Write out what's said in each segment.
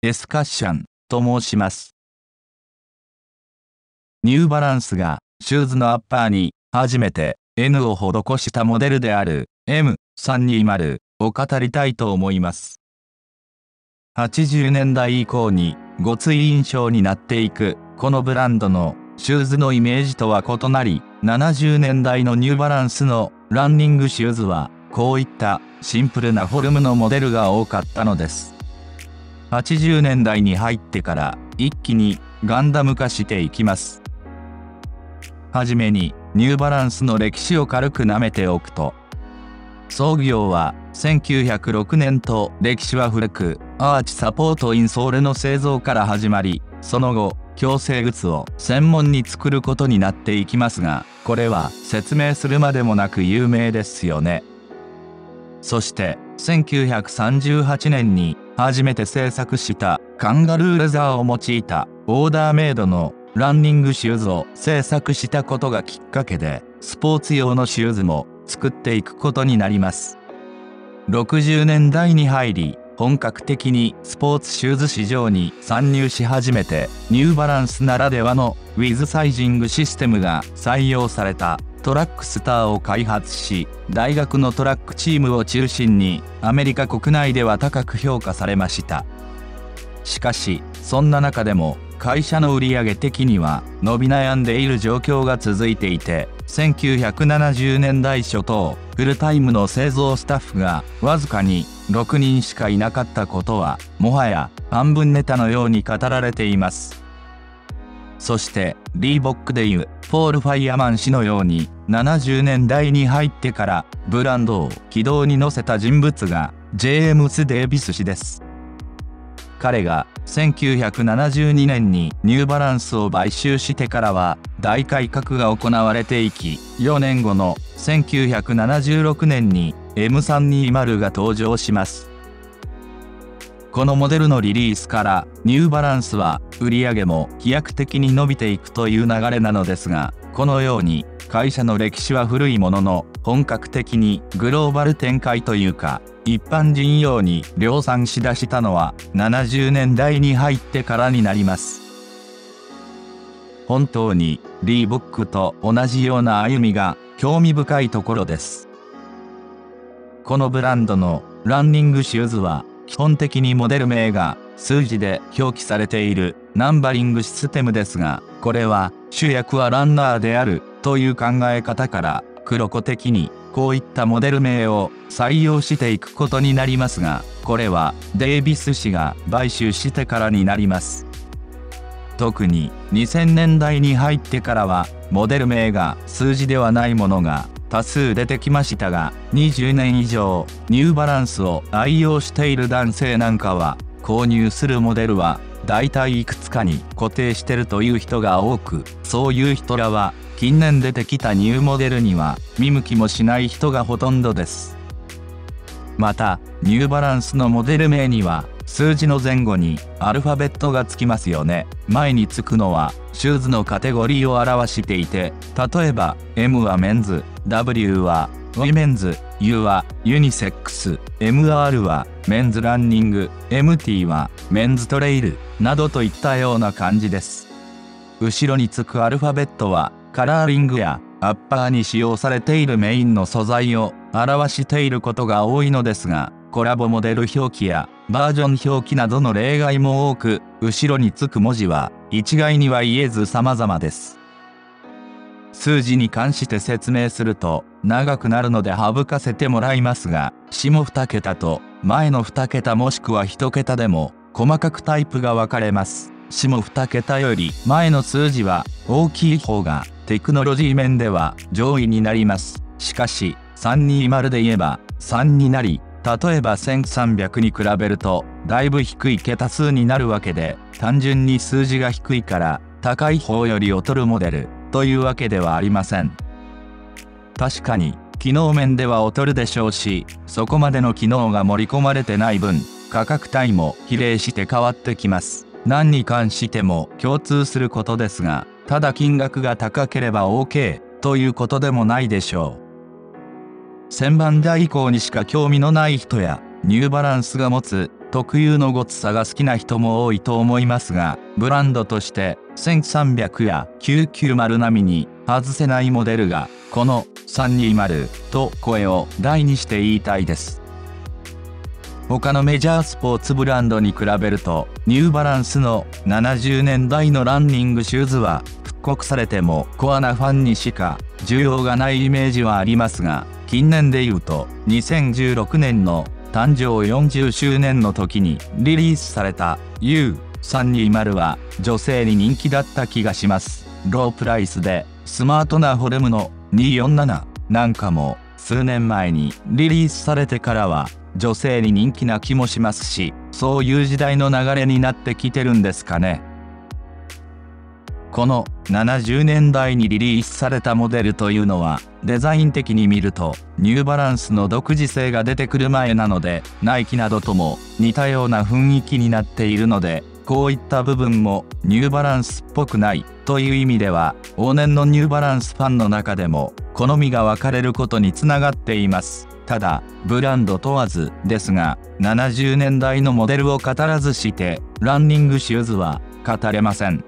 エスカッシャンと申します。ニューバランスがシューズのアッパーに初めて N を施したモデルである M320 を語りたいと思います。80年代以降にごつい印象になっていくこのブランドのシューズのイメージとは異なり70年代のニューバランスのランニングシューズはこういったシンプルなフォルムのモデルが多かったのです。80年代に入ってから一気にガンダム化していきます。はじめにニューバランスの歴史を軽く舐めておくと創業は1906年と歴史は古くアーチサポートインソールの製造から始まりその後矯正靴を専門に作ることになっていきますがこれは説明するまでもなく有名ですよね。そして1938年に初めて制作したカンガルーレザーを用いたオーダーメイドのランニングシューズを制作したことがきっかけでスポーツ用のシューズも作っていくことになります。60年代に入り本格的にスポーツシューズ市場に参入し始めてニューバランスならではのウィズサイジングシステムが採用されたトラックスターを開発し大学のトラックチームを中心にアメリカ国内では高く評価されました。しかしそんな中でも会社の売上的には伸び悩んでいる状況が続いていて1970年代初頭フルタイムの製造スタッフがわずかに6人しかいなかったことはもはや半分ネタのように語られています。そしてリーボックでいうポール・ファイアマン氏のように70年代に入ってからブランドを軌道に乗せた人物がジェームス・デイビス氏です。彼が1972年にニューバランスを買収してからは大改革が行われていき4年後の1976年に M320 が登場します。このモデルのリリースからニューバランスは売り上げも飛躍的に伸びていくという流れなのですがこのように会社の歴史は古いものの本格的にグローバル展開というか一般人用に量産しだしたのは70年代に入ってからになります。本当にリーボックと同じような歩みが興味深いところです。このブランドのランニングシューズは基本的にモデル名が数字で表記されている。ナンバリングシステムですがこれは主役はランナーであるという考え方から黒子的にこういったモデル名を採用していくことになりますがこれはデイビス氏が買収してからになります。特に2000年代に入ってからはモデル名が数字ではないものが多数出てきましたが20年以上ニューバランスを愛用している男性なんかは購入するモデルは大体いくつかに固定してるという人が多くそういう人らは近年出てきたニューモデルには見向きもしない人がほとんどです。またニューバランスのモデル名には数字の前後にアルファベットがつきますよね。前につくのはシューズのカテゴリーを表していて例えば M はメンズ W はウィメンズ U はユニセックス MR はメンズランニング MT はメンズトレイルなどといったような感じです。後ろにつくアルファベットはカラーリングやアッパーに使用されているメインの素材を表していることが多いのですがコラボモデル表記やバージョン表記などの例外も多く後ろにつく文字は一概には言えず様々です数字に関して説明すると長くなるので省かせてもらいますが下2桁と前の2桁もしくは1桁でも細かくタイプが分かれます下2桁より前の数字は大きい方がテクノロジー面では上位になります。しかし、320で言えば3になり、例えば1300に比べるとだいぶ低い桁数になるわけで、単純に数字が低いから高い方より劣るモデルというわけではありません。確かに、機能面では劣るでしょうし、そこまでの機能が盛り込まれてない分、価格帯も比例して変わってきます。何に関しても共通することですが、ただ金額が高ければ OK ということでもないでしょう。1000番台以降にしか興味のない人や、ニューバランスが持つ特有のごつさが好きな人も多いと思いますが、ブランドとして1300や990並みに外せないモデルが、この320と声を大にして言いたいです。他のメジャースポーツブランドに比べると、ニューバランスの70年代のランニングシューズは復刻されてもコアなファンにしか需要がないイメージはありますが、近年で言うと2016年の誕生40周年の時にリリースされた U320 は女性に人気だった気がします。ロープライスでスマートなフォルムの247なんかも数年前にリリースされてからは女性に人気な気もしますしそういう時代の流れになってきてるんですかね。この70年代にリリースされたモデルというのはデザイン的に見るとニューバランスの独自性が出てくる前なのでナイキなどとも似たような雰囲気になっているのでこういった部分もニューバランスっぽくないという意味では往年のニューバランスファンの中でも好みが分かれることにつながっています。ただブランド問わずですが70年代のモデルを語らずしてランニングシューズは語れません。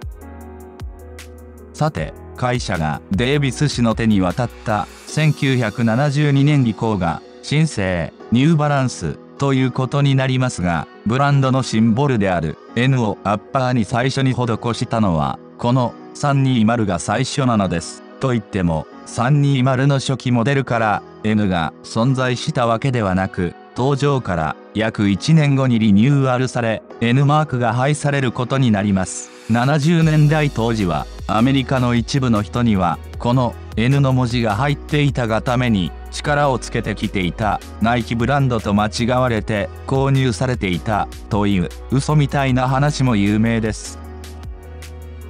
さて会社がデイビス氏の手に渡った1972年以降が新生ニューバランスということになりますがブランドのシンボルである N をアッパーに最初に施したのはこの320が最初なのです。と言っても320の初期モデルから N が存在したわけではなく登場から約1年後にリニューアルされ N マークが配されることになります。70年代当時はアメリカの一部の人にはこの N の文字が入っていたがために力をつけてきていたナイキブランドと間違われて購入されていたという嘘みたいな話も有名です。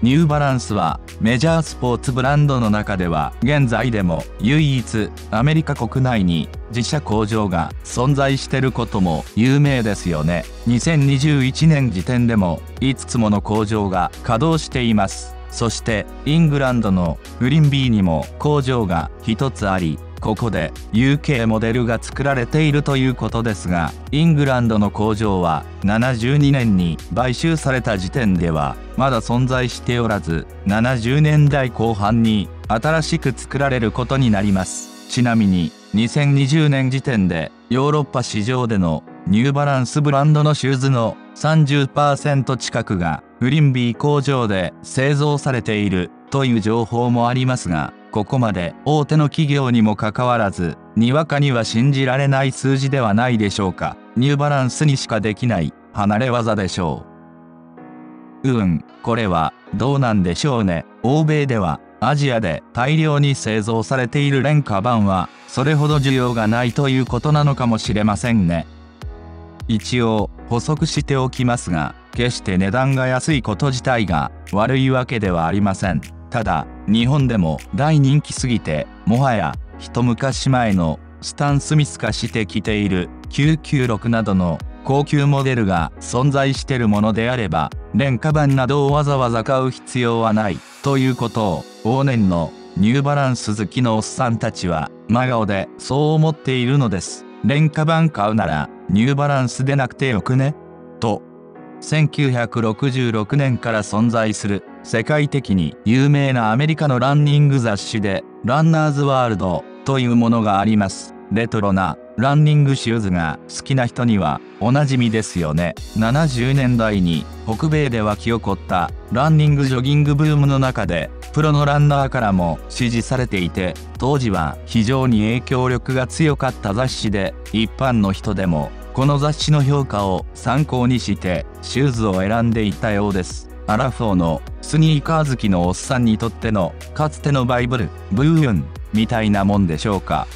ニューバランスはメジャースポーツブランドの中では現在でも唯一アメリカ国内に自社工場が存在してることも有名ですよね。2021年時点でも5つもの工場が稼働しています。そしてイングランドのグリンビーにも工場が1つありここで UK モデルが作られているということですがイングランドの工場は72年に買収された時点ではまだ存在しておらず70年代後半に新しく作られることになります。ちなみに2020年時点でヨーロッパ市場でのニューバランスブランドのシューズの30%近くがグリンビー工場で製造されているという情報もありますがここまで大手の企業にもかかわらず、にわかには信じられない数字ではないでしょうか。ニューバランスにしかできない離れ技でしょう。うん、これはどうなんでしょうね。欧米ではアジアで大量に製造されている廉価版はそれほど需要がないということなのかもしれませんね。一応補足しておきますが、決して値段が安いこと自体が悪いわけではありません。ただ、日本でも大人気すぎて、もはや一昔前のスタン・スミス化してきている996などの高級モデルが存在してるものであれば、廉価版などをわざわざ買う必要はないということを往年のニューバランス好きのおっさんたちは真顔でそう思っているのです。廉価版買うならニューバランスでなくてよくね？と1966年から存在する世界的に有名なアメリカのランニング雑誌でランナーズワールドというものがあります。レトロなランニングシューズが好きな人にはおなじみですよね。70年代に北米で沸き起こったランニングジョギングブームの中でプロのランナーからも支持されていて当時は非常に影響力が強かった雑誌で一般の人でもこの雑誌の評価を参考にしてシューズを選んでいたようです。アラフォーのスニーカー好きのおっさんにとってのかつてのバイブル、ブーユンみたいなもんでしょうか。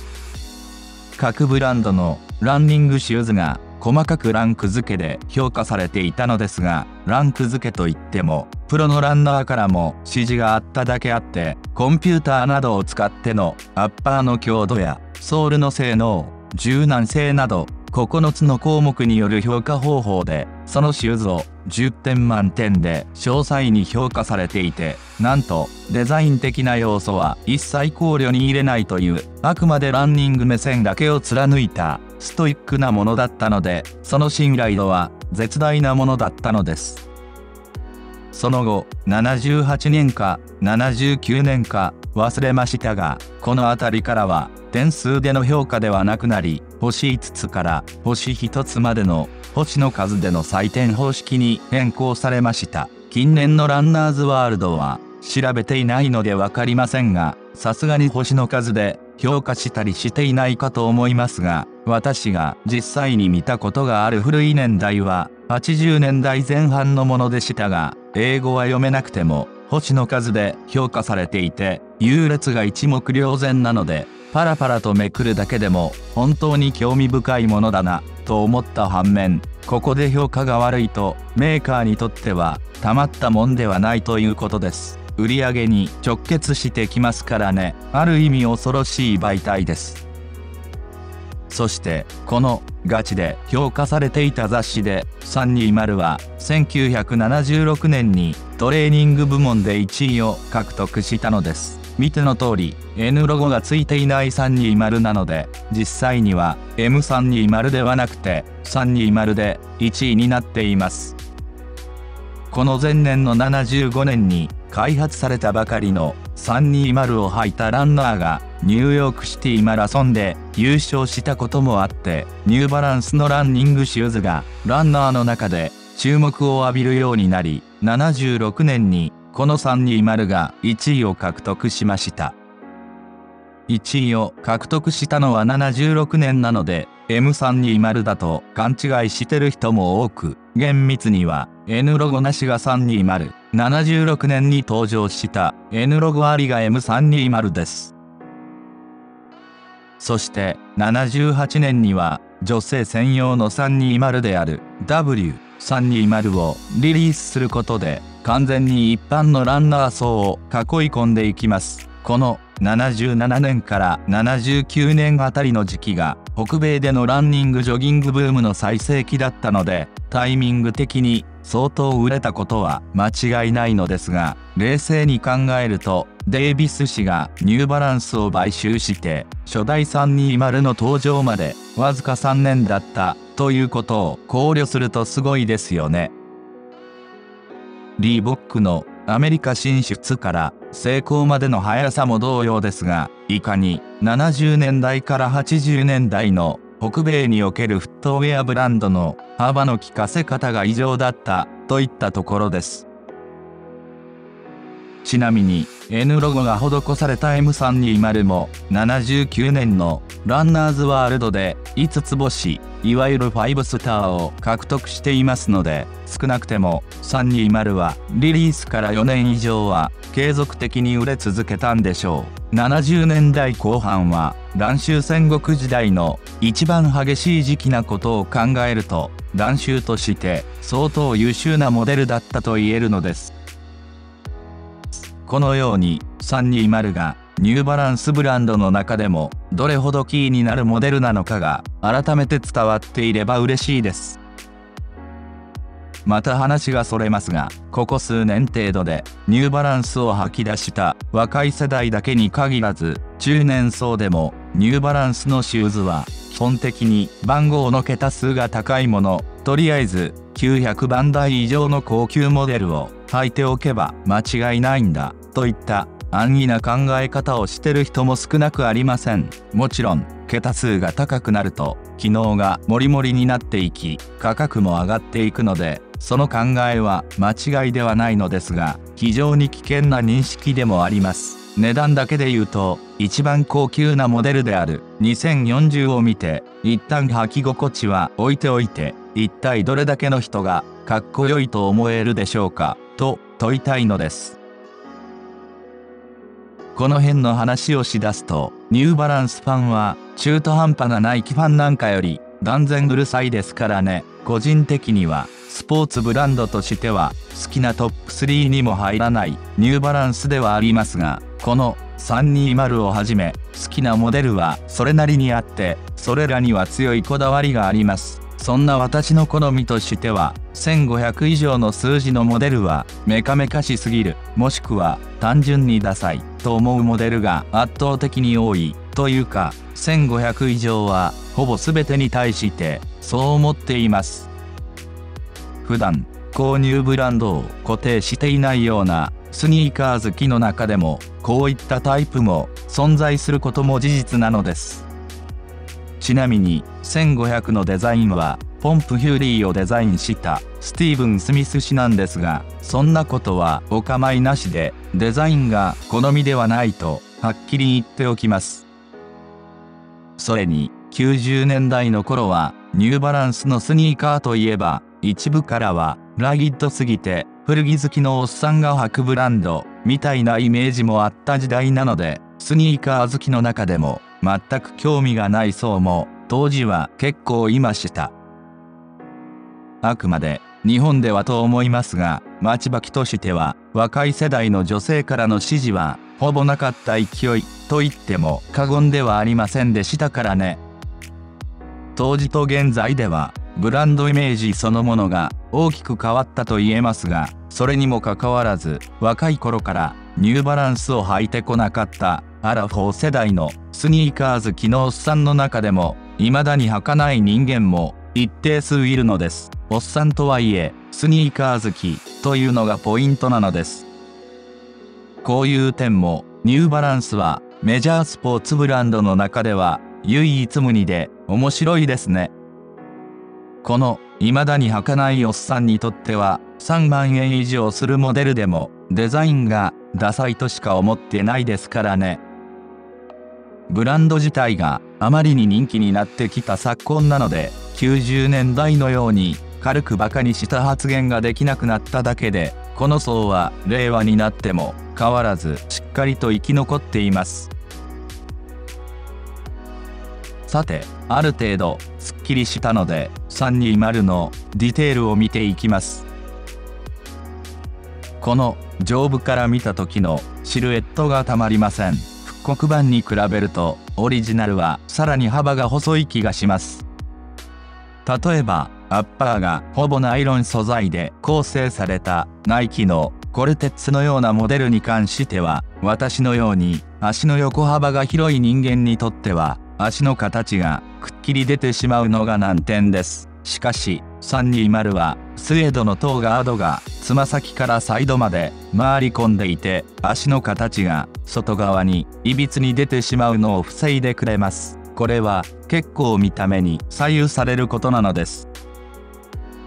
各ブランドのランニングシューズが細かくランク付けで評価されていたのですが、ランク付けといっても、プロのランナーからも指示があっただけあって、コンピューターなどを使ってのアッパーの強度やソールの性能、柔軟性など9つの項目による評価方法でそのシューズを10点満点で詳細に評価されていて、なんとデザイン的な要素は一切考慮に入れないというあくまでランニング目線だけを貫いたストイックなものだったので、その信頼度は絶大なものだったのです。その後、78年か79年か忘れましたが、この辺りからは点数での評価ではなくなり、星5つから星1つまでの星の数での採点方式に変更されました。近年のランナーズワールドは調べていないのでわかりませんが、さすがに星の数で評価したりしていないかと思いますが、私が実際に見たことがある古い年代は80年代前半のものでしたが、英語は読めなくても、星の数で評価されていて、優劣が一目瞭然なので、パラパラとめくるだけでも本当に興味深いものだなと思った反面ここで評価が悪いとメーカーにとってはたまったもんではないということです。売上に直結してきますからね。ある意味恐ろしい媒体です。そしてこのガチで評価されていた雑誌で320は1976年にトレーニング部門で1位を獲得したのです。見ての通り N ロゴがついていない320なので実際には M320 ではなくて320で1位になっています。この前年の75年に開発されたばかりの320を履いたランナーがニューヨークシティマラソンで優勝したこともあってニューバランスのランニングシューズがランナーの中で注目を浴びるようになり76年にこの320が1位を獲得しました1位を獲得したのは76年なので M320 だと勘違いしてる人も多く厳密には N ロゴなしが320 76年に登場した N ロゴありが M320 です。そして78年には女性専用の320である W 320をリリースすることで完全に一般のランナー層を囲い込んでいきます。この77年から79年あたりの時期が北米でのランニングジョギングブームの最盛期だったのでタイミング的に相当売れたことは間違いないのですが冷静に考えるとデイビス氏がニューバランスを買収して初代320の登場までわずか3年だったということを考慮するとすごいですよね。リーボックのアメリカ進出から成功までの速さも同様ですが、いかに70年代から80年代の北米におけるフットウェアブランドの幅の利かせ方が異常だったといったところです。ちなみに N ロゴが施された M320 も79年のランナーズワールドで5つ星いわゆる5スターを獲得していますので少なくても320はリリースから4年以上は継続的に売れ続けたんでしょう。70年代後半は乱州戦国時代の一番激しい時期なことを考えると乱州として相当優秀なモデルだったと言えるのです。このように320がニューバランスブランドの中でもどれほどキーになるモデルなのかが改めて伝わっていれば嬉しいです。また話がそれますが、ここ数年程度でニューバランスを吐き出した若い世代だけに限らず、中年層でもニューバランスのシューズは基本的に番号の桁数が高いもの、とりあえず900番台以上の高級モデルを履いておけば間違いないんだといった安易な考え方をしてる人も少なくありませんもちろん桁数が高くなると機能がモリモリになっていき価格も上がっていくのでその考えは間違いではないのですが非常に危険な認識でもあります値段だけで言うと一番高級なモデルである2040を見て一旦履き心地は置いておいて一体どれだけの人がかっこよいと思えるでしょうかと問いたいのです。この辺の話をしだすと、ニューバランスファンは中途半端なナイキファンなんかより断然うるさいですからね。個人的にはスポーツブランドとしては好きなトップ3にも入らないニューバランスではありますが、この320をはじめ好きなモデルはそれなりにあって、それらには強いこだわりがあります。そんな私の好みとしては1500以上の数字のモデルはメカメカしすぎるもしくは単純にダサいと思うモデルが圧倒的に多いというか1500以上はほぼ全てに対してそう思っています。普段購入ブランドを固定していないようなスニーカー好きの中でもこういったタイプも存在することも事実なのです。ちなみに1500のデザインはポンプ・ヒューリーをデザインしたスティーブン・スミス氏なんですがそんなことはお構いなしでデザインが好みではないとはっきり言っておきます。それに90年代の頃はニューバランスのスニーカーといえば一部からはラギッドすぎて古着好きのおっさんが履くブランドみたいなイメージもあった時代なのでスニーカー好きの中でも全く興味がない層も当時は結構いました。あくまで日本ではと思いますが町履きとしては若い世代の女性からの支持はほぼなかった勢いと言っても過言ではありませんでしたからね。当時と現在ではブランドイメージそのものが大きく変わったと言えますがそれにもかかわらず若い頃からニューバランスを履いてこなかった。アラフォー世代のスニーカーズ機能おっさんの中でも未だに履かない人間も一定数いるのです。おっさんとはいえスニーカー好きというのがポイントなのです。こういう点もニューバランスはメジャースポーツブランドの中では唯一無二で面白いですね。この未だに履かないおっさんにとっては3万円以上するモデルでもデザインがダサいとしか思ってないですからね。ブランド自体があまりに人気になってきた昨今なので90年代のように軽くバカにした発言ができなくなっただけでこの層は令和になっても変わらずしっかりと生き残っています。さてある程度すっきりしたので320のディテールを見ていきます。この上部から見た時のシルエットがたまりません。復刻版に比べるとオリジナルはさらに幅が細い気がします。例えばアッパーがほぼナイロン素材で構成されたナイキのコルテッツのようなモデルに関しては私のように足の横幅が広い人間にとっては足の形がくっきり出てしまうのが難点です。しかし320はスウェードのトーガードがつま先からサイドまで回り込んでいて足の形が外側にいびつに出てしまうのを防いでくれます。これは結構見た目に左右されることなのです。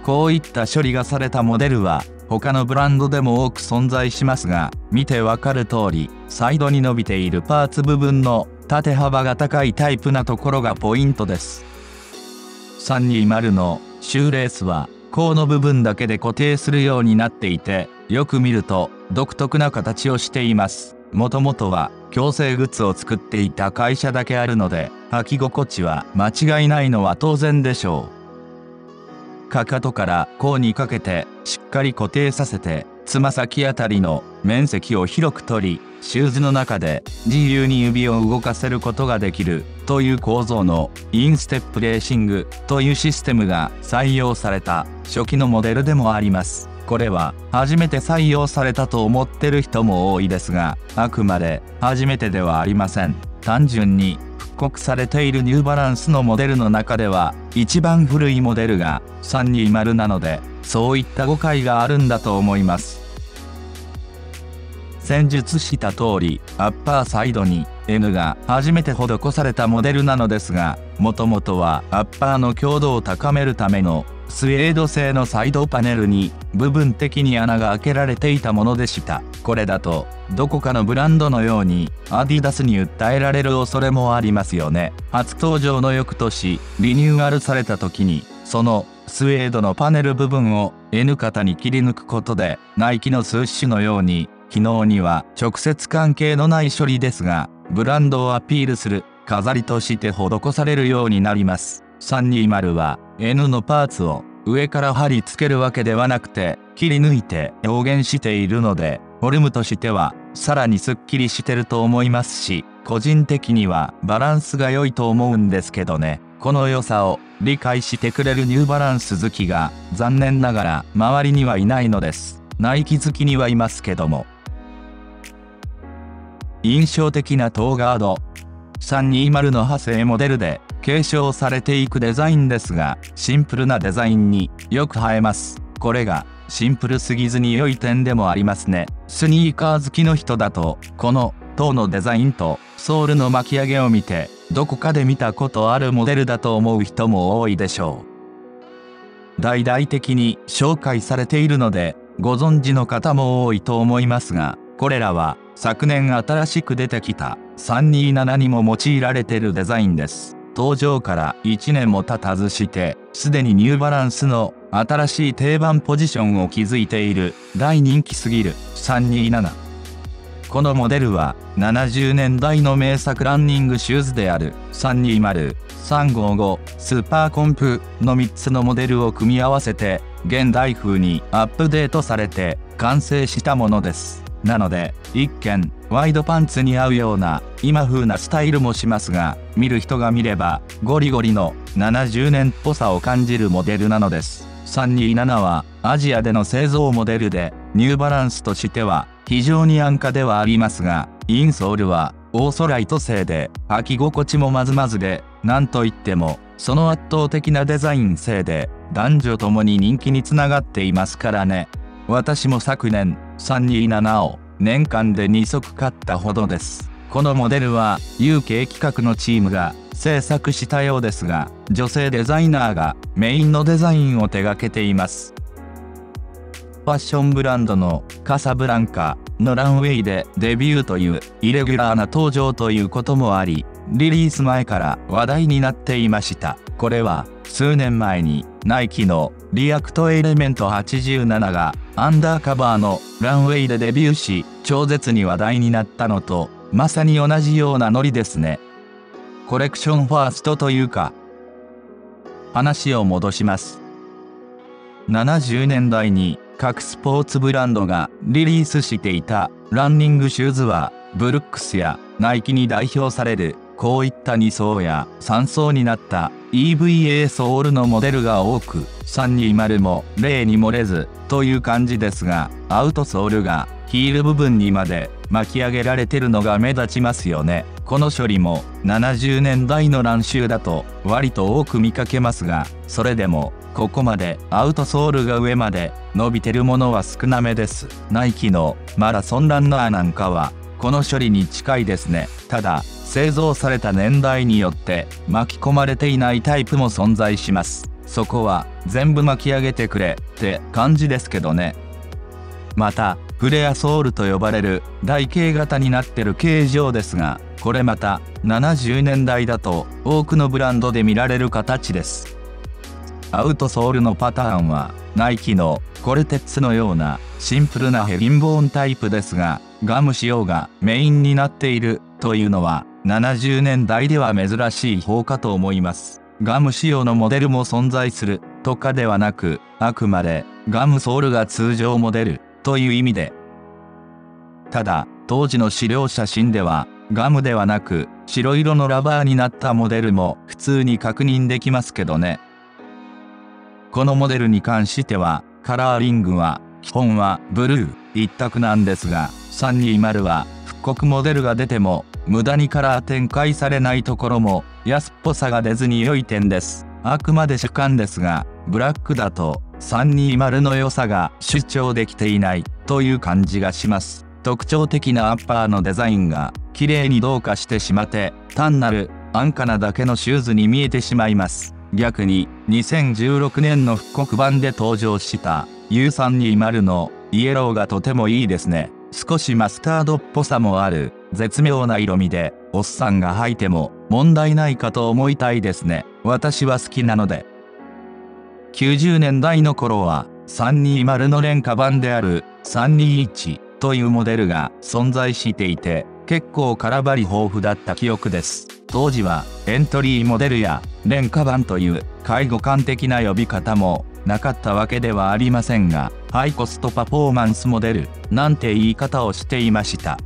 こういった処理がされたモデルは他のブランドでも多く存在しますが見てわかる通りサイドに伸びているパーツ部分の縦幅が高いタイプなところがポイントです。320のシューレースは甲の部分だけで固定するようになっていてよく見ると独特な形をしています。もともとは矯正靴を作っていた会社だけあるので履き心地は間違いないのは当然でしょう。かかとから甲にかけてしっかり固定させてつま先あたりの面積を広く取りシューズの中で自由に指を動かせることができるという構造のインステップレーシングというシステムが採用された初期のモデルでもあります。これは初めて採用されたと思ってる人も多いですがあくまで初めてではありません。単純に復刻されているニューバランスのモデルの中では一番古いモデルが320なのでそういった誤解があるんだと思います。先述した通りアッパーサイドに N が初めて施されたモデルなのですがもともとはアッパーの強度を高めるためのスウェード製のサイドパネルに部分的に穴が開けられていたものでした。これだとどこかのブランドのようにアディダスに訴えられる恐れもありますよね。初登場の翌年リニューアルされた時にそのスウェードのパネル部分を N 型に切り抜くことでナイキの数種のように機能には直接関係のない処理ですがブランドをアピールする飾りとして施されるようになります。320は N のパーツを上から貼り付けるわけではなくて切り抜いて表現しているのでフォルムとしてはさらにスッキリしてると思いますし個人的にはバランスが良いと思うんですけどねこの良さを理解してくれるニューバランス好きが残念ながら周りにはいないのです。ナイキ好きにはいますけども。印象的なトーガード。320の派生モデルで継承されていくデザインですが、シンプルなデザインによく映えます。これがシンプルすぎずに良い点でもありますね。スニーカー好きの人だと、この塔のデザインとソールの巻き上げを見て、どこかで見たことあるモデルだと思う人も多いでしょう。大々的に紹介されているので、ご存知の方も多いと思いますが、これらは昨年新しく出てきた327にも用いられているデザインです。登場から1年も経たずして、すでにニューバランスの新しい定番ポジションを築いている大人気すぎる327。このモデルは70年代の名作ランニングシューズである320、355、スーパーコンプの3つのモデルを組み合わせて現代風にアップデートされて完成したものです。なので、一見、ワイドパンツに合うような、今風なスタイルもしますが、見る人が見れば、ゴリゴリの70年っぽさを感じるモデルなのです。327は、アジアでの製造モデルで、ニューバランスとしては、非常に安価ではありますが、インソールは、オーソライト製で、履き心地もまずまずで、なんといっても、その圧倒的なデザイン性で、男女ともに人気につながっていますからね。私も昨年、327を年間で2足買ったほどです。このモデルは UK 企画のチームが制作したようですが、女性デザイナーがメインのデザインを手掛けています。ファッションブランドのカサブランカのランウェイでデビューというイレギュラーな登場ということもあり、リリース前から話題になっていました。これは数年前にナイキのリアクトエレメント87がアンダーカバーのランウェイでデビューし超絶に話題になったのとまさに同じようなノリですね。コレクションファーストというか話を戻します。70年代に各スポーツブランドがリリースしていたランニングシューズはブルックスやナイキに代表されるこういった2層や3層になった EVA ソールのモデルが多く320も例に漏れずという感じですがアウトソールがヒール部分にまで巻き上げられてるのが目立ちますよね。この処理も70年代の乱臭だと割と多く見かけますがそれでもここまでアウトソールが上まで伸びてるものは少なめです。ナイキのマラソンランナーなんかはこの処理に近いですね。ただ製造された年代によって巻き込まれていないタイプも存在します。そこは全部巻き上げてくれって感じですけどね。またフレアソールと呼ばれる台形型になってる形状ですがこれまた70年代だと多くのブランドで見られる形です。アウトソールのパターンはナイキのコルテッツのようなシンプルなヘリンボーンタイプですがガム仕様がメインになっているというのは70年代では珍しい方かと思います。ガム仕様のモデルも存在するとかではなく、あくまでガムソールが通常モデルという意味で。ただ、当時の資料写真では、ガムではなく白色のラバーになったモデルも普通に確認できますけどね。このモデルに関しては、カラーリングは、基本はブルー一択なんですが、320は復刻モデルが出ても無駄にカラー展開されないところも安っぽさが出ずに良い点です。あくまで主観ですが、ブラックだと320の良さが主張できていないという感じがします。特徴的なアッパーのデザインが綺麗に同化してしまって単なる安価なだけのシューズに見えてしまいます。逆に2016年の復刻版で登場した U320 のイエローがとてもいいですね。少しマスタードっぽさもある絶妙な色味で、おっさんが履いても問題ないかと思いたいですね。私は好きなので。90年代の頃は、320の廉価版である321というモデルが存在していて、結構空張り豊富だった記憶です。当時はエントリーモデルや廉価版という介護官的な呼び方もなかったわけではありませんが、ハイコストパフォーマンスモデルなんて言い方をしていました。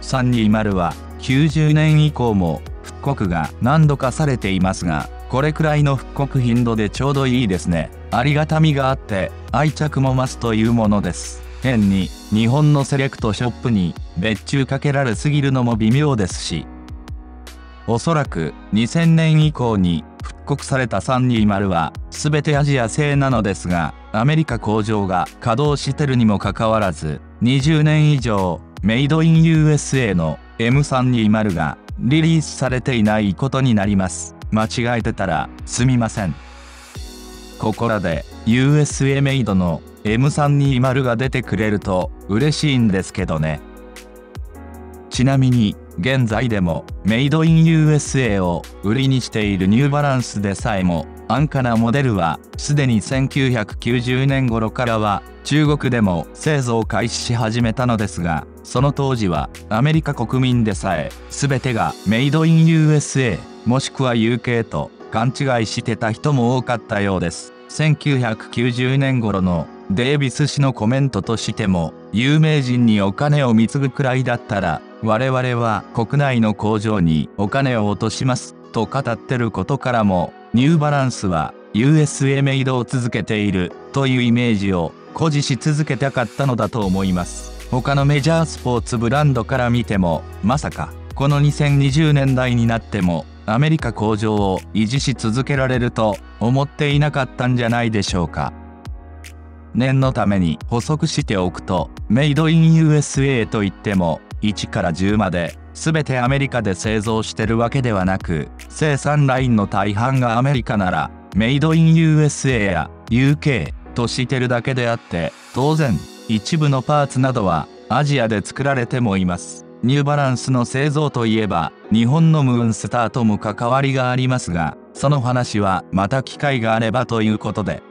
320は90年以降も復刻が何度かされていますが、これくらいの復刻頻度でちょうどいいですね。ありがたみがあって愛着も増すというものです。変に日本のセレクトショップに別注かけられすぎるのも微妙ですし、おそらく2000年以降に復刻された320は全てアジア製なのですが、アメリカ工場が稼働してるにもかかわらず、20年以上メイドイン USA の M320 がリリースされていないことになります。間違えてたらすみません。ここらで USA メイドの M320 が出てくれると嬉しいんですけどね。ちなみに現在でもメイドイン USA を売りにしているニューバランスでさえも安価なモデルはすでに1990年頃からは中国でも製造開始し始めたのですがその当時はアメリカ国民でさえ全てがメイドイン USA もしくは UK と勘違いしてた人も多かったようです。1990年頃のデイビス氏のコメントとしても有名人にお金を貢ぐくらいだったら我々は国内の工場にお金を落としますと語ってることからもニューバランスは USA メイドを続けているというイメージを誇示し続けたかったのだと思います。他のメジャースポーツブランドから見てもまさかこの2020年代になってもアメリカ工場を維持し続けられると思っていなかったんじゃないでしょうか。念のために補足しておくとメイドイン USA といっても1から10まで全てアメリカで製造してるわけではなく生産ラインの大半がアメリカならメイドイン USA や UK としてるだけであって当然一部のパーツなどはアジアで作られてもいます。ニューバランスの製造といえば日本のムーンスターとも関わりがありますがその話はまた機会があればということで。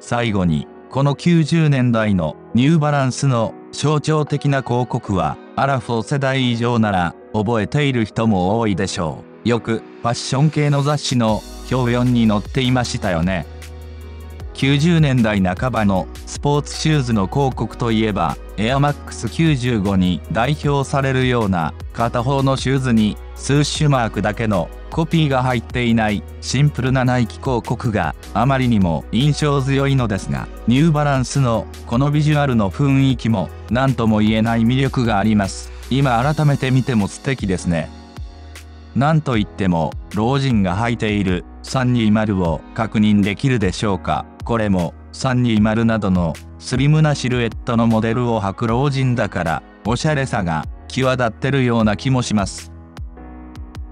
最後にこの90年代のニューバランスの象徴的な広告はアラフォー世代以上なら覚えている人も多いでしょう。よくファッション系の雑誌の表4に載っていましたよね。90年代半ばのスポーツシューズの広告といえばエアマックス95に代表されるような片方のシューズに数種マークだけのコピーが入っていないシンプルなナイキ広告があまりにも印象強いのですがニューバランスのこのビジュアルの雰囲気も何とも言えない魅力があります。今改めて見ても素敵ですね。なんといっても老人が履いている320を確認できるでしょうか。これも320などのスリムなシルエットのモデルを履く老人だからおしゃれさが際立ってるような気もします。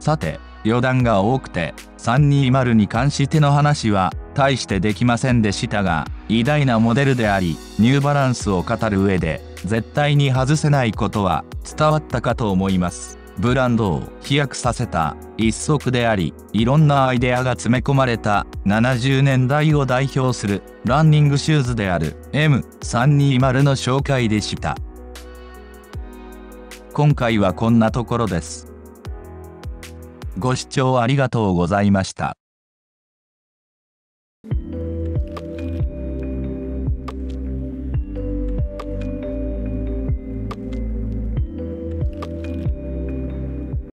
さて余談が多くて320に関しての話は大してできませんでしたが偉大なモデルでありニューバランスを語る上で絶対に外せないことは伝わったかと思います。ブランドを飛躍させた一足でありいろんなアイデアが詰め込まれた70年代を代表するランニングシューズである M320 の紹介でした今回はこんなところですご視聴ありがとうございました。